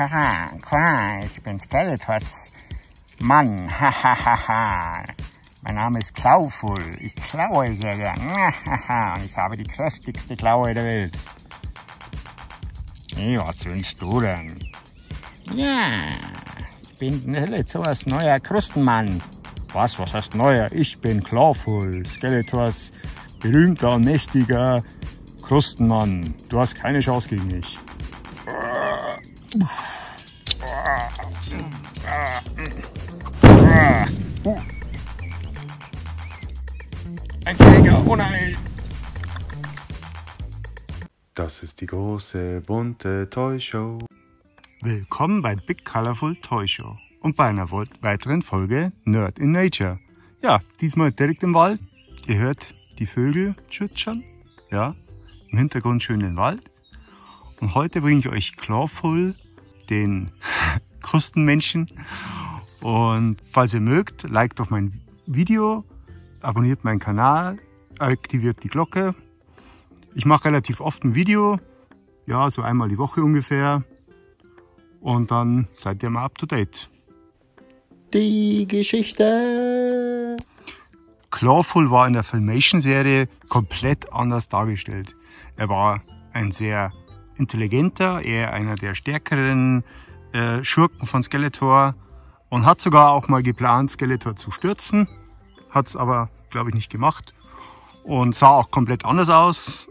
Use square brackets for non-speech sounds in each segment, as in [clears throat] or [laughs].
Haha, klar, ich bin Skeletors Mann. Hahaha. mein Name ist Klaufull. Ich klaue sehr gern. Und ich habe die kräftigste Klaue der Welt. Hey, was wünschst du denn? Ja, ich bin Skeletors neuer Krustenmann. Was, was heißt neuer? Ich bin Clawful, Skeletors berühmter und mächtiger Krustenmann. Du hast keine Chance gegen mich. Oh nein! Das ist die große bunte Toy Show. Willkommen bei Big Colorful Toy Show und bei einer weiteren Folge Nerd in Nature. Ja, diesmal direkt im Wald. Ihr hört die Vögel zwitschern. Ja, im Hintergrund schön den Wald. Und heute bringe ich euch Clawful, den [laughs] Krustenmenschen. Und falls ihr mögt, liked doch mein Video, abonniert meinen Kanal, aktiviert die Glocke. Ich mache relativ oft ein Video, ja, so einmal die Woche ungefähr. Und dann seid ihr mal up to date. Die Geschichte. Clawful war in der Filmation-Serie komplett anders dargestellt. Er war ein sehr intelligenter, eher einer der stärkeren äh, Schurken von Skeletor und hat sogar auch mal geplant, Skeletor zu stürzen. Hat es aber, glaube ich, nicht gemacht und sah auch komplett anders aus.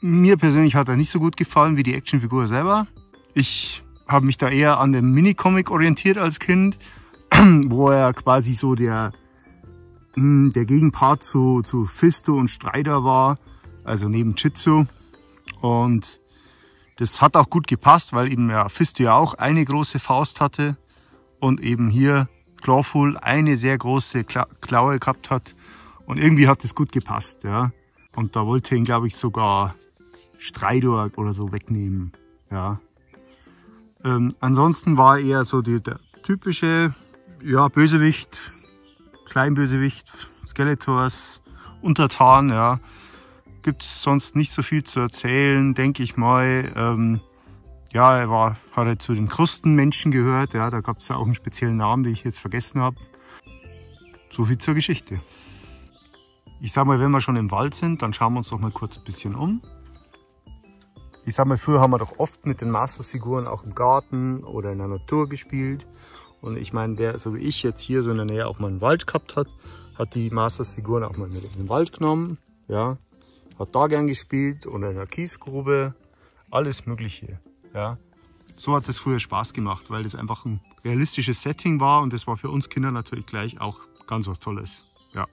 Mir persönlich hat er nicht so gut gefallen wie die Actionfigur selber. Ich habe mich da eher an dem Minicomic orientiert als Kind, [clears throat] wo er quasi so der, hm, der Gegenpart zu, zu Fisto und Strider war, also neben Jitsu. Und das hat auch gut gepasst, weil eben ja Fisto ja auch eine große Faust hatte und eben hier Clawful eine sehr große Klaue gehabt hat. Und irgendwie hat das gut gepasst, ja. Und da wollte ihn, glaube ich, sogar Strider oder so wegnehmen, ja. Ähm, ansonsten war er eher so die, der typische, ja, Bösewicht, Kleinbösewicht, Skeletors, Untertan, ja gibt es sonst nicht so viel zu erzählen, denke ich mal. Ähm, ja, er war, hat er zu den Krustenmenschen gehört. Ja, da gab es auch einen speziellen Namen, den ich jetzt vergessen habe. So viel zur Geschichte. Ich sag mal, wenn wir schon im Wald sind, dann schauen wir uns doch mal kurz ein bisschen um. Ich sag mal, früher haben wir doch oft mit den Masters-Figuren auch im Garten oder in der Natur gespielt. Und ich meine, der, so wie ich jetzt hier so in der Nähe auch mal einen Wald gehabt hat, hat die Masters-Figuren auch mal mit in den Wald genommen. Ja, hat da gern gespielt oder in der Kiesgrube, alles mögliche. Ja. So hat es früher Spaß gemacht, weil das einfach ein realistisches Setting war und das war für uns Kinder natürlich gleich auch ganz was Tolles. Ja.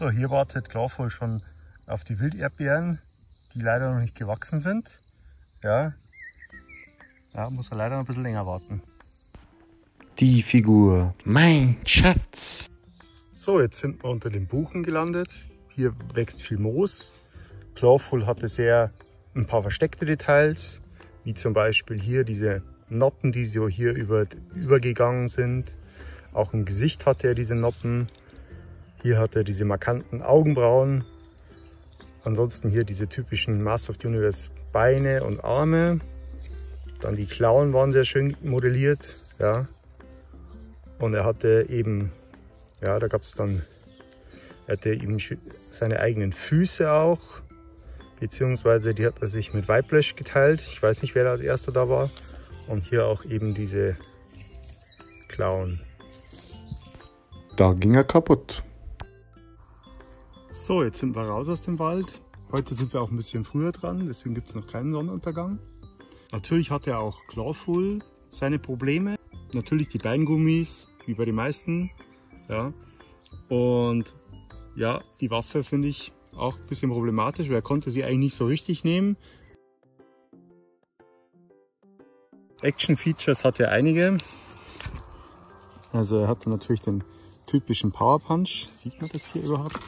So, hier wartet Clawful schon auf die Wilderdbeeren, die leider noch nicht gewachsen sind. Ja, ja muss er leider noch ein bisschen länger warten. Die Figur, mein Schatz. So, jetzt sind wir unter den Buchen gelandet. Hier wächst viel Moos. Clawful hatte sehr ein paar versteckte Details, wie zum Beispiel hier diese Noppen, die so hier über, übergegangen sind. Auch im Gesicht hatte er diese Noppen. Hier hat er diese markanten Augenbrauen. Ansonsten hier diese typischen Master of the Universe Beine und Arme. Dann die Klauen waren sehr schön modelliert. Ja. Und er hatte eben, ja, da gab es dann er hatte eben seine eigenen Füße auch, beziehungsweise die hat er sich mit Weiblösch geteilt. Ich weiß nicht, wer da als erster da war. Und hier auch eben diese Klauen. Da ging er kaputt. So, jetzt sind wir raus aus dem Wald. Heute sind wir auch ein bisschen früher dran, deswegen gibt es noch keinen Sonnenuntergang. Natürlich hat er auch Clawful seine Probleme. Natürlich die Beingummis, wie bei den meisten. Ja. Und ja, die Waffe finde ich auch ein bisschen problematisch, weil er konnte sie eigentlich nicht so richtig nehmen. Action Features hat er einige. Also er hatte natürlich den typischen Power Punch. Sieht man das hier überhaupt?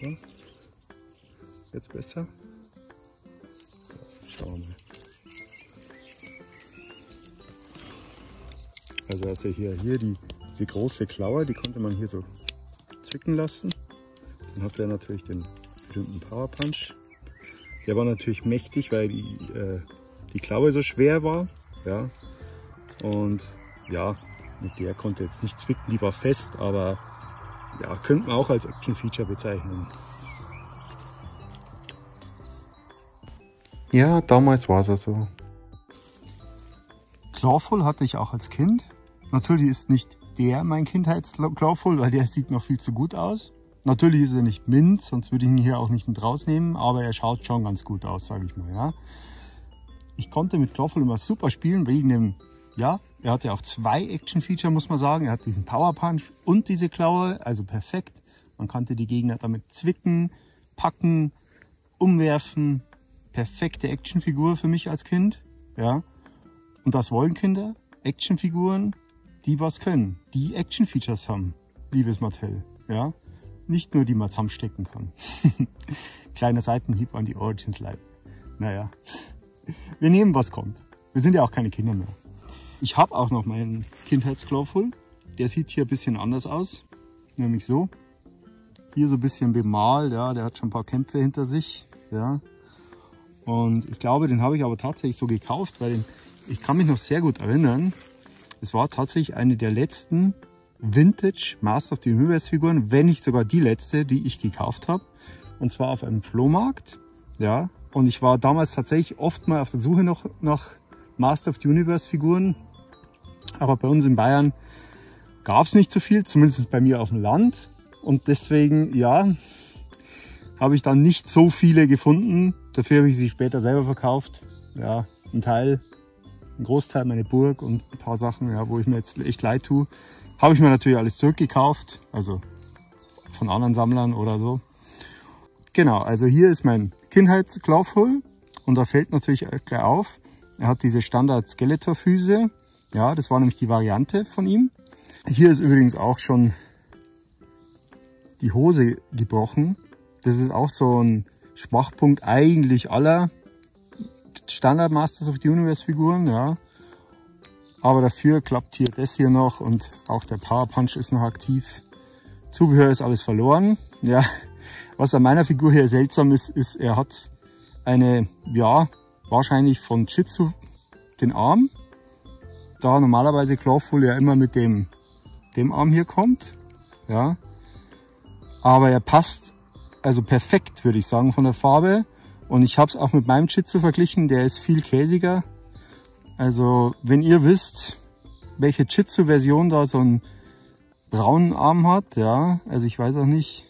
So. Ist jetzt besser? schauen wir mal. Also also hier, hier die diese große Klaue, die konnte man hier so zwicken lassen. Dann hat er natürlich den berühmten Power Punch. Der war natürlich mächtig, weil die, äh, die Klaue so schwer war. Ja. Und ja, mit der konnte jetzt nicht zwicken, die war fest, aber ja, könnte man auch als Action Feature bezeichnen. Ja, damals war es ja so. Clawful hatte ich auch als Kind. Natürlich ist nicht der mein Kindheits-Clawful, weil der sieht noch viel zu gut aus. Natürlich ist er nicht mint, sonst würde ich ihn hier auch nicht mit rausnehmen, aber er schaut schon ganz gut aus, sage ich mal. Ja. Ich konnte mit Clawful immer super spielen, wegen dem, ja, er hatte auch zwei Action-Feature, muss man sagen. Er hat diesen Power Punch und diese Klaue, also perfekt. Man konnte die Gegner damit zwicken, packen, umwerfen, perfekte Actionfigur für mich als Kind. Ja. Und das wollen Kinder. Actionfiguren, die was können, die Action-Features haben, liebes Mattel. Ja. Nicht nur, die man zusammenstecken kann. [laughs] Kleiner Seitenhieb an die Origins Live. Naja, wir nehmen, was kommt. Wir sind ja auch keine Kinder mehr. Ich habe auch noch meinen Kindheitsklawful. Der sieht hier ein bisschen anders aus, nämlich so. Hier so ein bisschen bemalt, ja, der hat schon ein paar Kämpfe hinter sich, ja. Und ich glaube, den habe ich aber tatsächlich so gekauft, weil den, ich kann mich noch sehr gut erinnern. Es war tatsächlich eine der letzten Vintage Master of the Universe Figuren, wenn nicht sogar die letzte, die ich gekauft habe. Und zwar auf einem Flohmarkt. Ja, und ich war damals tatsächlich oft mal auf der Suche noch nach Master of the Universe Figuren. Aber bei uns in Bayern gab es nicht so viel, zumindest bei mir auf dem Land. Und deswegen, ja, habe ich dann nicht so viele gefunden. Dafür habe ich sie später selber verkauft. Ja, ein Teil, ein Großteil meine Burg und ein paar Sachen, ja, wo ich mir jetzt echt leid tue. Habe ich mir natürlich alles zurückgekauft, also von anderen Sammlern oder so. Genau, also hier ist mein Kindheitsklaufhol und da fällt natürlich gleich auf, er hat diese Standard Skeletor-Füße. Ja, das war nämlich die Variante von ihm. Hier ist übrigens auch schon die Hose gebrochen. Das ist auch so ein Schwachpunkt eigentlich aller Standard Masters of the Universe Figuren, ja. Aber dafür klappt hier das hier noch und auch der Power Punch ist noch aktiv. Zubehör ist alles verloren. Ja, was an meiner Figur hier seltsam ist, ist, er hat eine, ja, wahrscheinlich von Jitsu den Arm. Da normalerweise Clawful ja immer mit dem, dem Arm hier kommt. Ja, aber er passt also perfekt, würde ich sagen, von der Farbe. Und ich habe es auch mit meinem Jitsu verglichen, der ist viel käsiger. Also wenn ihr wisst, welche Jitsu-Version da so einen braunen Arm hat, ja, also ich weiß auch nicht,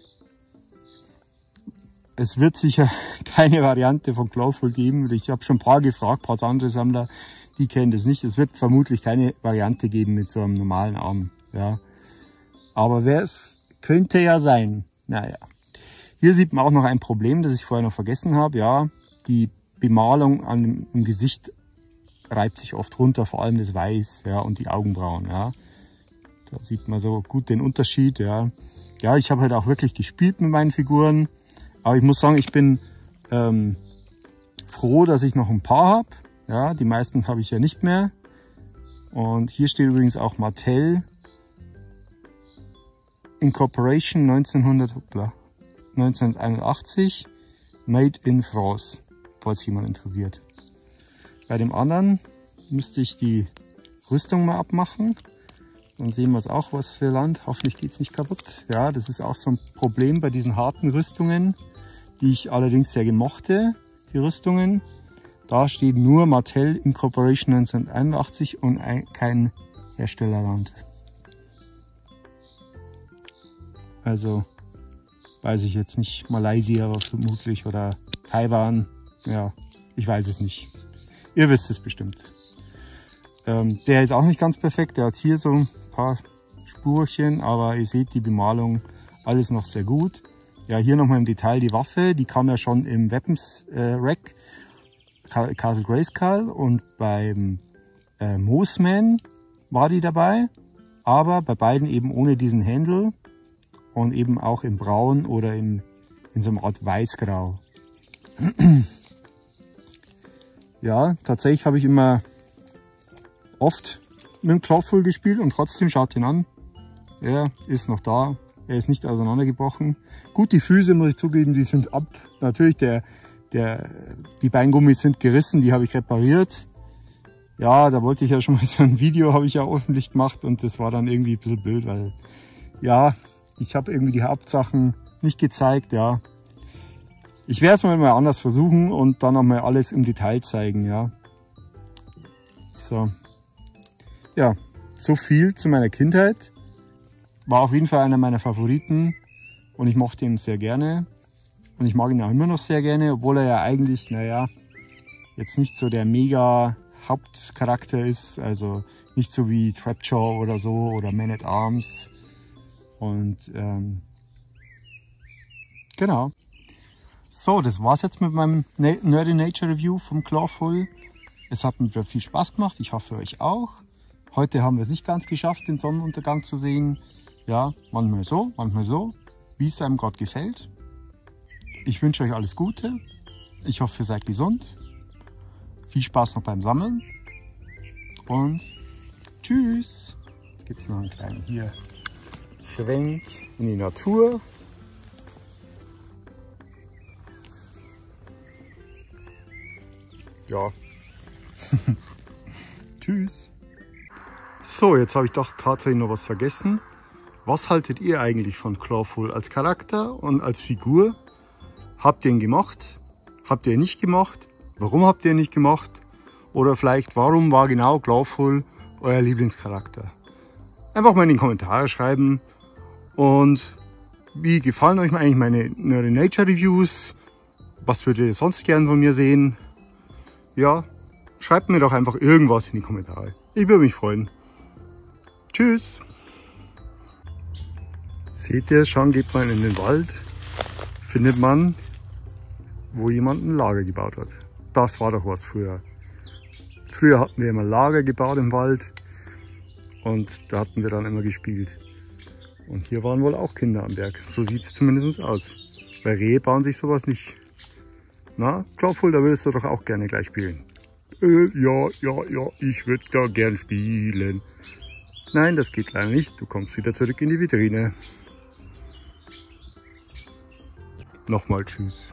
es wird sicher [laughs] keine Variante von Clawful geben. Ich habe schon ein paar gefragt, ein paar andere Sammler, die kennen das nicht. Es wird vermutlich keine Variante geben mit so einem normalen Arm. Ja. Aber wer es könnte ja sein. Naja. Hier sieht man auch noch ein Problem, das ich vorher noch vergessen habe. Ja, die Bemalung an im Gesicht reibt sich oft runter, vor allem das Weiß ja, und die Augenbrauen. Ja. Da sieht man so gut den Unterschied. Ja, ja ich habe halt auch wirklich gespielt mit meinen Figuren. Aber ich muss sagen, ich bin ähm, froh, dass ich noch ein paar habe. Ja, die meisten habe ich ja nicht mehr. Und hier steht übrigens auch Mattel Incorporation 1900, hoppla, 1981, Made in France, falls jemand interessiert. Bei dem anderen müsste ich die Rüstung mal abmachen. Dann sehen wir es auch, was für Land. Hoffentlich geht es nicht kaputt. Ja, das ist auch so ein Problem bei diesen harten Rüstungen, die ich allerdings sehr gemochte, die Rüstungen. Da steht nur Mattel Incorporation 1981 und kein Herstellerland. Also weiß ich jetzt nicht, Malaysia vermutlich oder Taiwan. Ja, ich weiß es nicht. Ihr wisst es bestimmt. Ähm, der ist auch nicht ganz perfekt. Der hat hier so ein paar Spurchen, aber ihr seht die Bemalung, alles noch sehr gut. Ja, hier nochmal im Detail die Waffe. Die kam ja schon im Weapons äh, Rack Castle Grayskull und beim äh, Moosman war die dabei. Aber bei beiden eben ohne diesen Händel und eben auch in Braun oder in, in so einer Art Weißgrau. [clears throat] ja, tatsächlich habe ich immer oft mit dem Clawful gespielt und trotzdem schaut ihn an. Er ist noch da, er ist nicht auseinandergebrochen. Gut, die Füße muss ich zugeben, die sind ab. Natürlich der, Der, die Beingummis sind gerissen, die habe ich repariert. Ja, da wollte ich ja schon mal so ein Video, habe ich ja öffentlich gemacht und das war dann irgendwie ein bisschen blöd, weil ja, ich habe irgendwie die Hauptsachen nicht gezeigt, ja. Ich werde es mal, anders versuchen und dann nochmal alles im Detail zeigen, ja. So. Ja, so viel zu meiner Kindheit. War auf jeden Fall einer meiner Favoriten und ich mochte ihn sehr gerne. Und ich mag ihn auch immer noch sehr gerne, obwohl er ja eigentlich, naja, jetzt nicht so der mega Hauptcharakter ist. Also nicht so wie Trapjaw oder so oder Man at Arms. Und ähm, genau. So, das war's jetzt mit meinem Nerdy Nature Review vom Clawful. Es hat mir viel Spaß gemacht. Ich hoffe euch auch. Heute haben wir es nicht ganz geschafft, den Sonnenuntergang zu sehen. Ja, manchmal so, manchmal so, wie es einem Gott gefällt. Ich wünsche euch alles Gute. Ich hoffe, ihr seid gesund. Viel Spaß noch beim Sammeln. Und tschüss. Jetzt gibt es noch einen kleinen hier Schwenk in die Natur. Ja. [laughs] tschüss. So, jetzt habe ich doch tatsächlich noch was vergessen. Was haltet ihr eigentlich von Clawful als Charakter und als Figur? Habt ihr ihn gemacht? Habt ihr ihn nicht gemacht? Warum habt ihr ihn nicht gemacht? Oder vielleicht, warum war genau Clawful euer Lieblingscharakter? Einfach mal in die Kommentare schreiben. Und wie gefallen euch eigentlich meine Nerdy Nature Reviews? Was würdet ihr sonst gern von mir sehen? Ja, schreibt mir doch einfach irgendwas in die Kommentare. Ich würde mich freuen. Tschüss! Seht ihr, schon geht man in den Wald, findet man wo jemand ein Lager gebaut hat. Das war doch was früher. Früher hatten wir immer Lager gebaut im Wald und da hatten wir dann immer gespielt. Und hier waren wohl auch Kinder am Berg. So sieht es zumindest aus. Bei Rehe bauen sich sowas nicht. Na, Klaufvoll, da würdest du doch auch gerne gleich spielen. Äh, ja, ja, ja, ich würde da gern spielen. Nein, das geht leider nicht. Du kommst wieder zurück in die Vitrine. Nochmal Tschüss.